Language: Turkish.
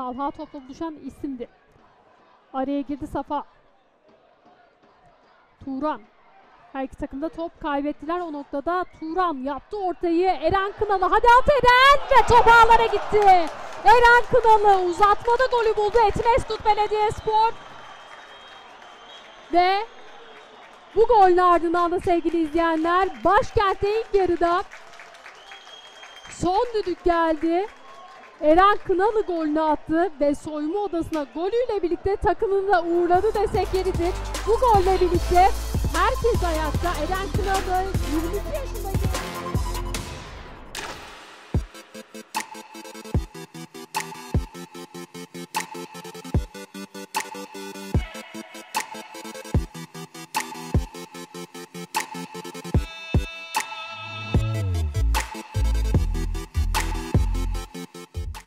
Talha topla buluşan isimdi. Araya girdi Safa. Turan. Her iki takım da top kaybettiler o noktada. Turan yaptı ortayı. Eren Kınalı. Hadi at Eren! Ve top ağlara gitti. Eren Kınalı uzatmada golü buldu. Etimesgut Belediyespor. Ve bu golün ardından da sevgili izleyenler başkentte ilk yarıda son düdük geldi. Eren Kınalı golünü attı ve soyunma odasına golüyle birlikte takımını da uğurladı desek yeridir. Bu golle birlikte herkes ayakta. Eren Kınalı 22 yaşındaki